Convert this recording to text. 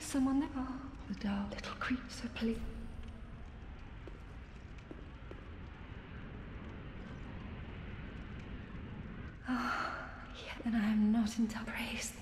Someone there? Oh, the dark little creep, so please. Ah, oh, yet then I am not in praise.